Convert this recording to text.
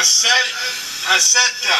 السل الستة